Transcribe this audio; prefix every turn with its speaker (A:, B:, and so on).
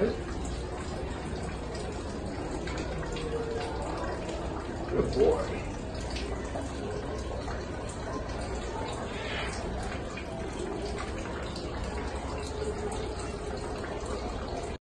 A: Good boy.